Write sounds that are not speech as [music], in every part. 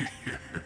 Yeah. [laughs]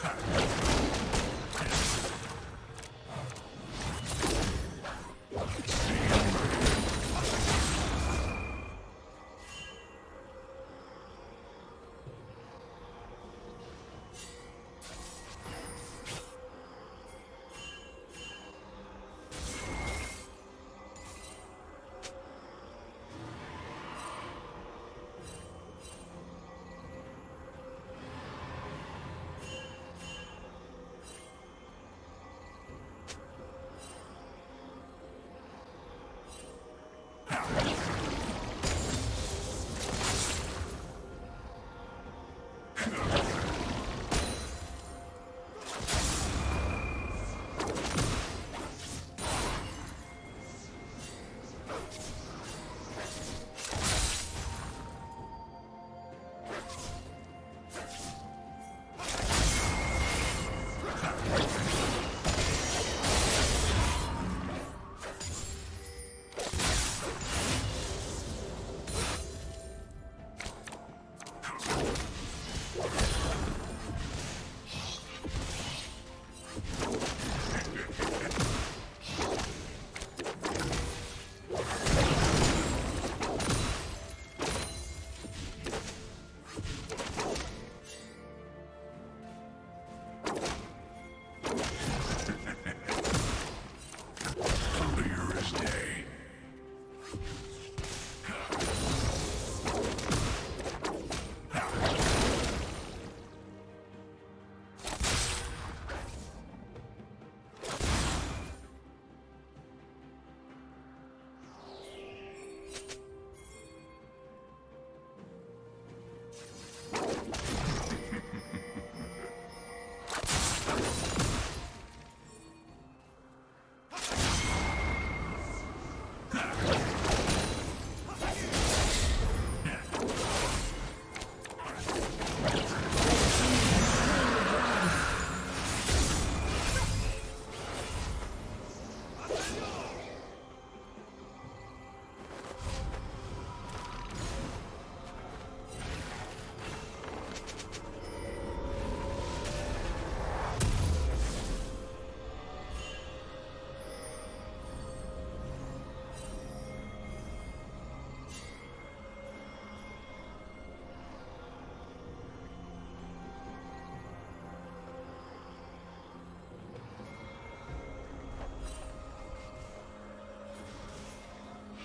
Huh.